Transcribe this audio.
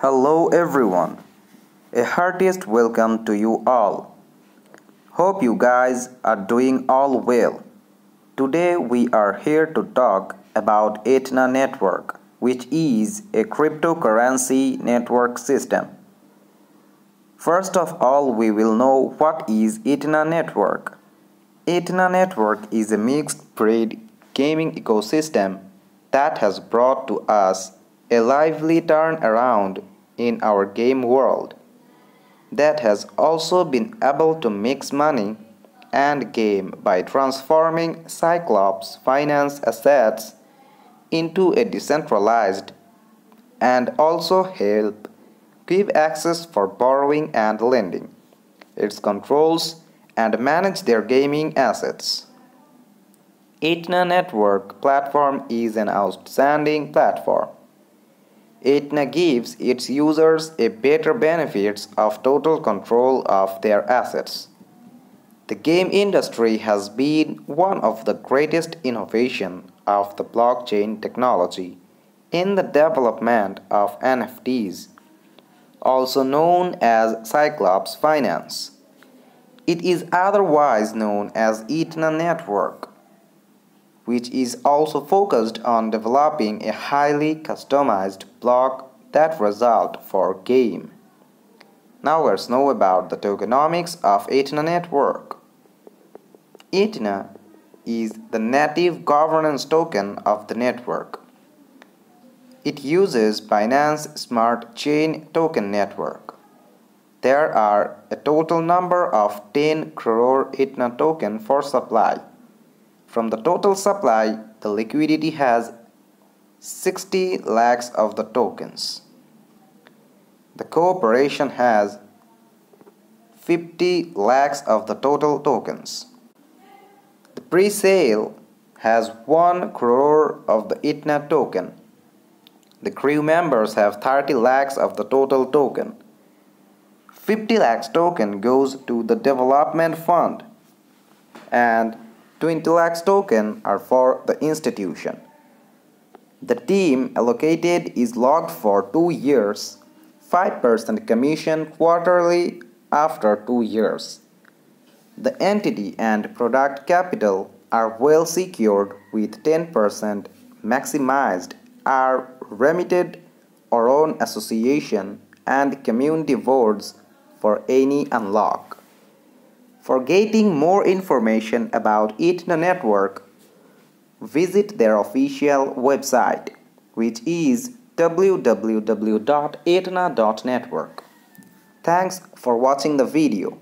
Hello everyone. A heartiest welcome to you all. Hope you guys are doing all well. Today we are here to talk about Etna network, which is a cryptocurrency network system. First of all, we will know what is Etna network. Etna network is a mixed breed gaming ecosystem that has brought to us a lively turnaround in our game world that has also been able to mix money and game by transforming Cyclops finance assets into a decentralized and also help give access for borrowing and lending. It controls and manage their gaming assets. Etna Network platform is an outstanding platform. Etna gives its users a better benefits of total control of their assets. The game industry has been one of the greatest innovation of the blockchain technology in the development of NFTs, also known as Cyclops Finance. It is otherwise known as Etna Network which is also focused on developing a highly customized block that result for game. Now let's know about the tokenomics of Etna network. Etna is the native governance token of the network. It uses Binance Smart Chain Token Network. There are a total number of 10 crore Etna token for supply. From the total supply, the liquidity has 60 lakhs of the tokens. The corporation has 50 lakhs of the total tokens. The pre-sale has 1 crore of the Etna token. The crew members have 30 lakhs of the total token. 50 lakhs token goes to the development fund and 20 lakhs token are for the institution. The team allocated is locked for 2 years, 5% commission quarterly after 2 years. The entity and product capital are well secured with 10% maximized are remitted or own association and community votes for any unlock. For getting more information about Etna Network, visit their official website, which is www.etna.network. Thanks for watching the video.